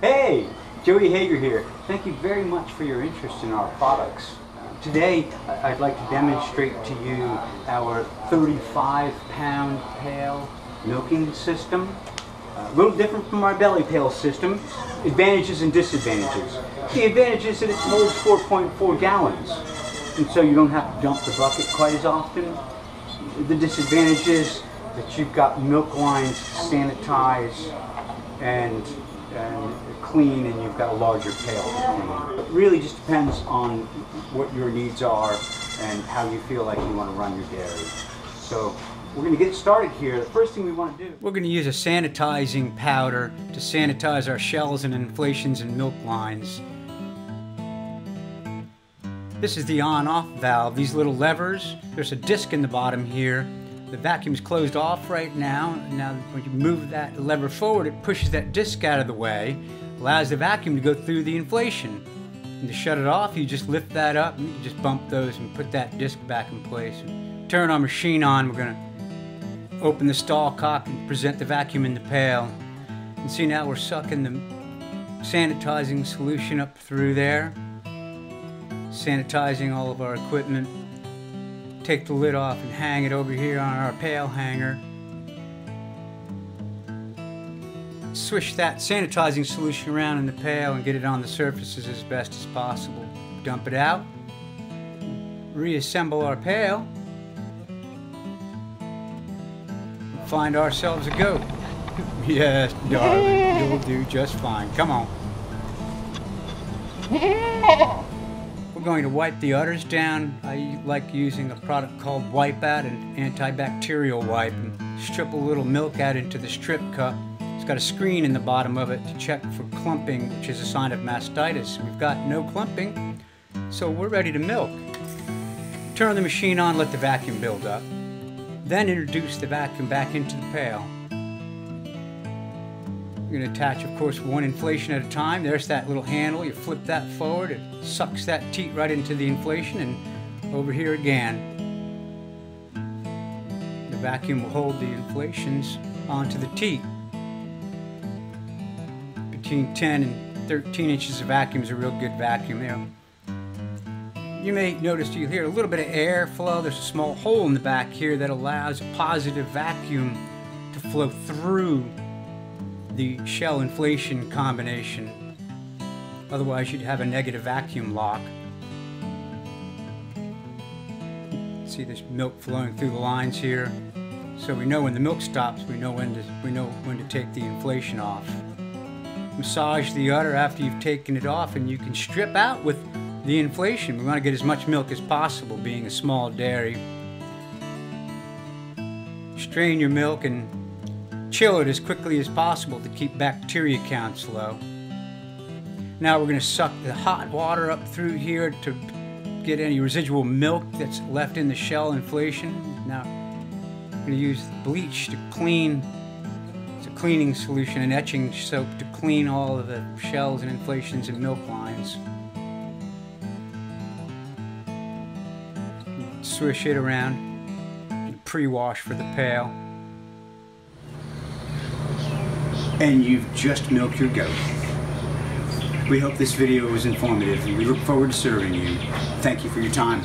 Hey, Joey Hoegger here. Thank you very much for your interest in our products. Today, I'd like to demonstrate to you our 35 pound pail milking system. A little different from our belly pail system. Advantages and disadvantages. The advantage is that it holds 4.4 gallons, and so you don't have to dump the bucket quite as often. The disadvantage is that you've got milk lines sanitized and, and clean and you've got a larger clean. It really just depends on what your needs are and how you feel like you want to run your dairy. So we're going to get started here. The first thing we want to do. We're going to use a sanitizing powder to sanitize our shells and inflations and milk lines. This is the on-off valve, these little levers. There's a disc in the bottom here. The vacuum's closed off right now. Now when you move that lever forward, it pushes that disc out of the way, allows the vacuum to go through the inflation. And to shut it off, you just lift that up and you just bump those and put that disc back in place. Turn our machine on, we're gonna open the stall cock and present the vacuum in the pail. And see now we're sucking the sanitizing solution up through there sanitizing all of our equipment. Take the lid off and hang it over here on our pail hanger. Swish that sanitizing solution around in the pail and get it on the surfaces as best as possible. Dump it out. Reassemble our pail. Find ourselves a goat. yes, darling, you'll do just fine. Come on. We're going to wipe the udders down. I like using a product called Wipe-Out, an antibacterial wipe, and strip a little milk out into the strip cup. It's got a screen in the bottom of it to check for clumping, which is a sign of mastitis. We've got no clumping, so we're ready to milk. Turn the machine on, let the vacuum build up. Then introduce the vacuum back into the pail. You're going to attach, of course, one inflation at a time. There's that little handle. You flip that forward. It sucks that teat right into the inflation. And over here again, the vacuum will hold the inflations onto the teat. Between 10 and 13 inches of vacuum is a real good vacuum there. You may notice you hear a little bit of air flow. There's a small hole in the back here that allows a positive vacuum to flow through the shell inflation combination. Otherwise, you'd have a negative vacuum lock. See this milk flowing through the lines here. So we know when the milk stops, we know when to, we know when to take the inflation off. Massage the udder after you've taken it off and you can strip out with the inflation. We want to get as much milk as possible being a small dairy. Strain your milk and chill it as quickly as possible to keep bacteria counts low. Now we're going to suck the hot water up through here to get any residual milk that's left in the shell inflation. Now I'm going to use bleach to clean, it's a cleaning solution, an etching soap to clean all of the shells and inflations and milk lines. Swish it around, pre-wash for the pail. And you've just milked your goat. We hope this video was informative and we look forward to serving you. Thank you for your time.